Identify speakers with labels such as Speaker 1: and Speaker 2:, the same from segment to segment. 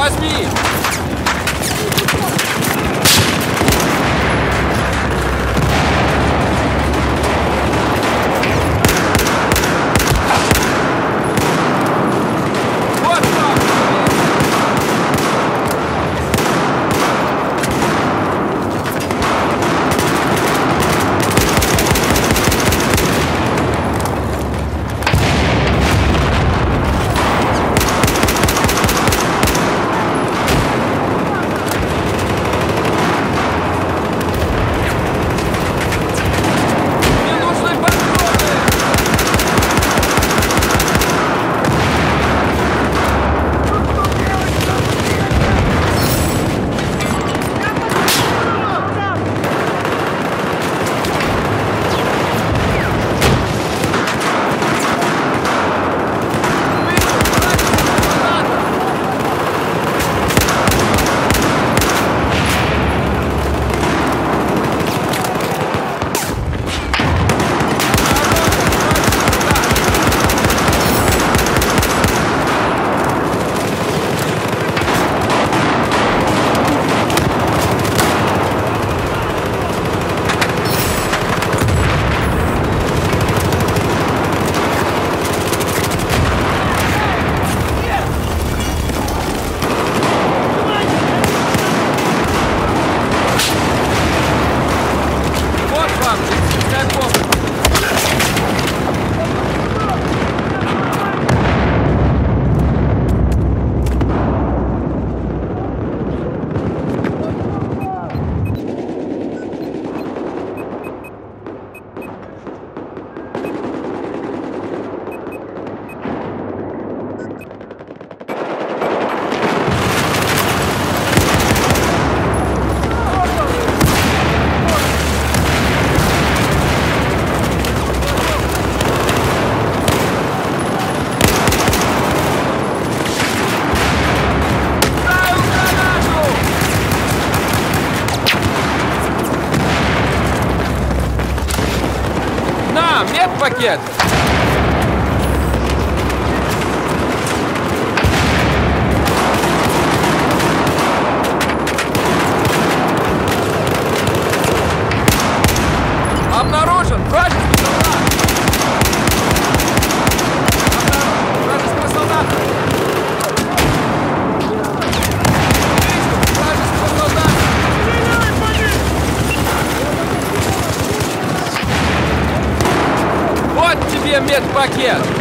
Speaker 1: Медпакет, возьми! На, медпакет! Медпакет!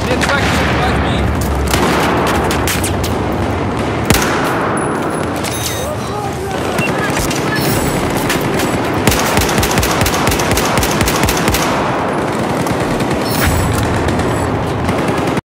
Speaker 1: Тебе! Медпакет возьми!